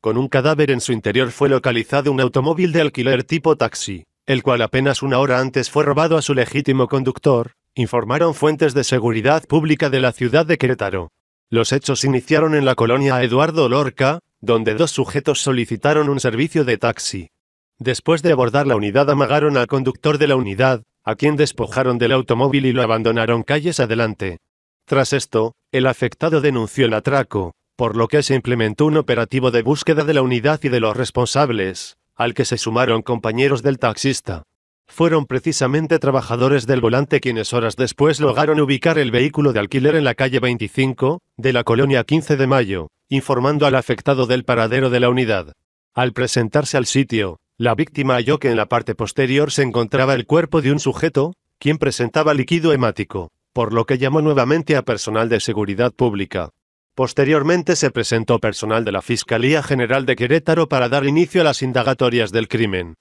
con un cadáver en su interior fue localizado un automóvil de alquiler tipo taxi, el cual apenas una hora antes fue robado a su legítimo conductor, informaron fuentes de seguridad pública de la ciudad de Querétaro. Los hechos iniciaron en la colonia Eduardo Lorca, donde dos sujetos solicitaron un servicio de taxi. Después de abordar la unidad amagaron al conductor de la unidad, a quien despojaron del automóvil y lo abandonaron calles adelante. Tras esto, el afectado denunció el atraco, por lo que se implementó un operativo de búsqueda de la unidad y de los responsables, al que se sumaron compañeros del taxista. Fueron precisamente trabajadores del volante quienes horas después lograron ubicar el vehículo de alquiler en la calle 25, de la colonia 15 de Mayo, informando al afectado del paradero de la unidad. Al presentarse al sitio, la víctima halló que en la parte posterior se encontraba el cuerpo de un sujeto, quien presentaba líquido hemático, por lo que llamó nuevamente a personal de seguridad pública. Posteriormente se presentó personal de la Fiscalía General de Querétaro para dar inicio a las indagatorias del crimen.